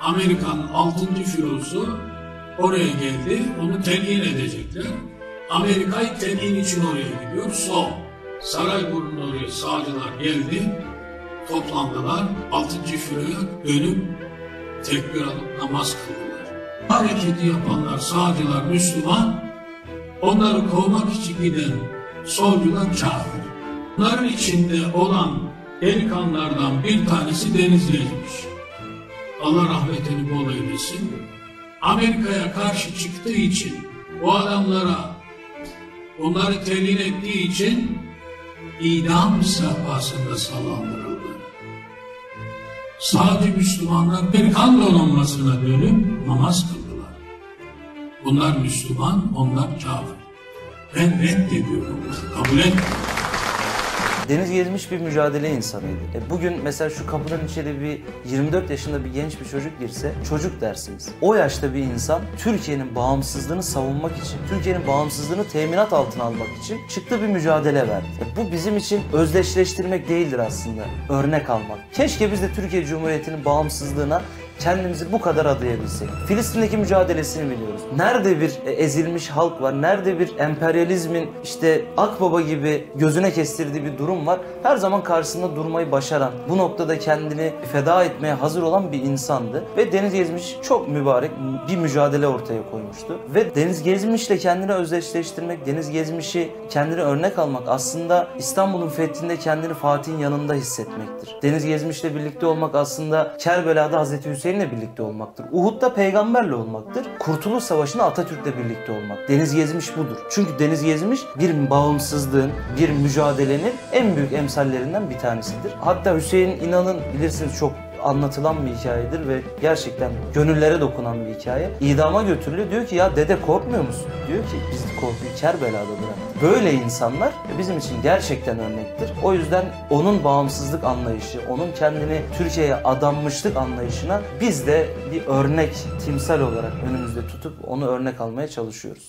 Amerikan 6. filosu oraya geldi. Onu telyin edecekler. Amerika'yı telyin için oraya gidiyor. Son. Sarayburnu'nun oraya sağcılar geldi. Toplandılar. 6. filoya dönüp tekbir alıp namaz kıldılar. Hareketi yapanlar, sağcılar, Müslüman, onları kovmak için giden solcular kafir. Bunların içinde olan delikanlardan bir tanesi Deniz Gezmiş. Allah rahmetini bol eylesin. Amerika'ya karşı çıktığı için o adamlara onları telin ettiği için idam sehpasında sallandırıldı. Sadece Müslümanlar bir kan donanmasına dönüp namaz kıldılar. Bunlar Müslüman, onlar kafir. Ben reddediyorum, kabul etmiyorum. Deniz gezmiş bir mücadele insanıydı. E bugün mesela şu kapıdan içeri bir 24 yaşında bir genç bir çocuk girse çocuk dersiniz. O yaşta bir insan Türkiye'nin bağımsızlığını savunmak için, Türkiye'nin bağımsızlığını teminat altına almak için çıktı bir mücadele verdi. E bu bizim için özdeşleştirmek değildir aslında. Örnek almak. Keşke biz de Türkiye Cumhuriyeti'nin bağımsızlığına kendimizi bu kadar adayabilsek. Filistin'deki mücadelesini biliyoruz. Nerede bir e, ezilmiş halk var, nerede bir emperyalizmin işte Akbaba gibi gözüne kestirdiği bir durum var. Her zaman karşısında durmayı başaran, bu noktada kendini feda etmeye hazır olan bir insandı. Ve Deniz Gezmiş çok mübarek bir mücadele ortaya koymuştu. Ve Deniz Gezmiş'le kendini özdeşleştirmek, Deniz Gezmiş'i kendine örnek almak aslında İstanbul'un fethinde kendini Fatih'in yanında hissetmektir. Deniz Gezmiş'le birlikte olmak aslında Kerbela'da Hazreti Hüseyin Hüseyin'le birlikte olmaktır. Uhud'da peygamberle olmaktır. Kurtuluş Savaşı'nda Atatürk'le birlikte olmak. Deniz Gezmiş budur. Çünkü Deniz Gezmiş bir bağımsızlığın, bir mücadelenin en büyük emsallerinden bir tanesidir. Hatta Hüseyin İnan'ın bilirsiniz çok anlatılan bir hikayedir ve gerçekten gönüllere dokunan bir hikaye. İdama götürülüyor. Diyor ki ya dede korkmuyor musun? Diyor ki biz korkuyu Kerbela'da bıraktık. Böyle insanlar bizim için gerçekten örnektir. O yüzden onun bağımsızlık anlayışı, onun kendini Türkiye'ye adanmışlık anlayışına biz de bir örnek, timsal olarak önümüzde tutup onu örnek almaya çalışıyoruz.